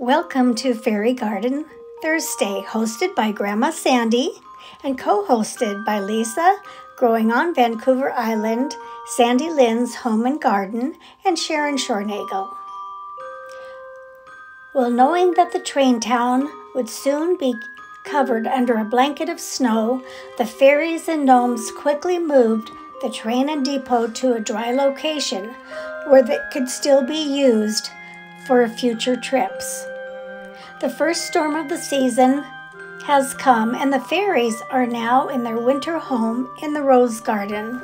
Welcome to Fairy Garden Thursday, hosted by Grandma Sandy and co hosted by Lisa, growing on Vancouver Island, Sandy Lynn's Home and Garden, and Sharron Schornagel. Well, knowing that the train town would soon be covered under a blanket of snow, the fairies and gnomes quickly moved the train and depot to a dry location where it could still be used for future trips. The first storm of the season has come, and the fairies are now in their winter home in the rose garden.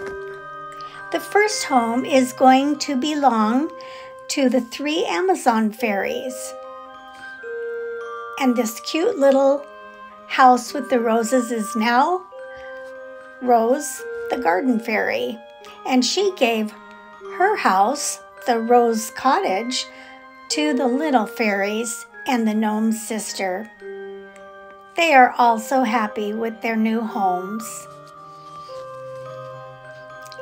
The first home is going to belong to the three Amazon fairies. And this cute little house with the roses is now Rose, the garden fairy. And she gave her house, the Rose Cottage, to the little fairies and the gnome's sister. They are also happy with their new homes.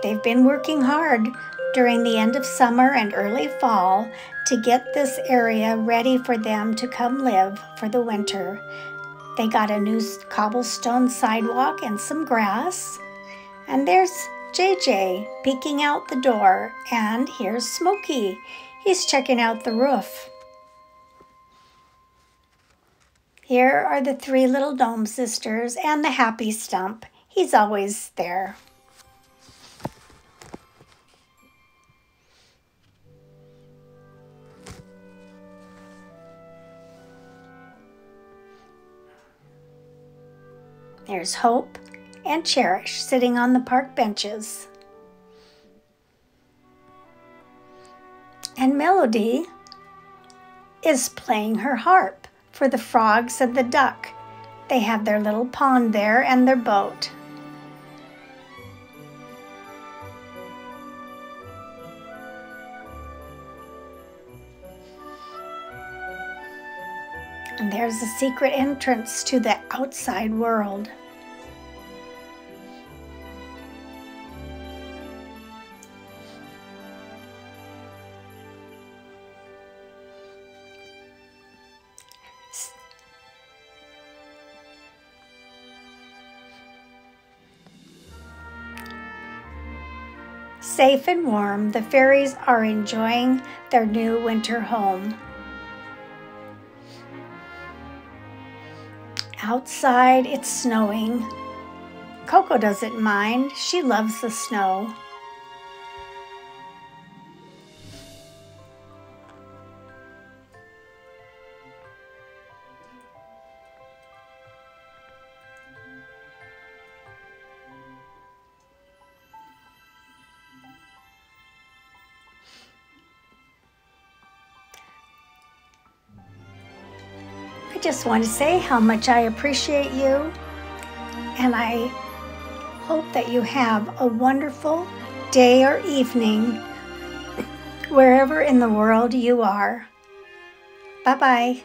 They've been working hard during the end of summer and early fall to get this area ready for them to come live for the winter. They got a new cobblestone sidewalk and some grass. And there's JJ peeking out the door, and here's Smokey. He's checking out the roof. Here are the three little dome sisters and the happy stump. He's always there. There's Hope and Cherish sitting on the park benches. And Melody is playing her harp for the frogs and the duck. They have their little pond there and their boat. And there's a secret entrance to the outside world. Safe and warm, the fairies are enjoying their new winter home. Outside, it's snowing. Coco doesn't mind. She loves the snow. I just want to say how much I appreciate you, and I hope that you have a wonderful day or evening wherever in the world you are. Bye bye.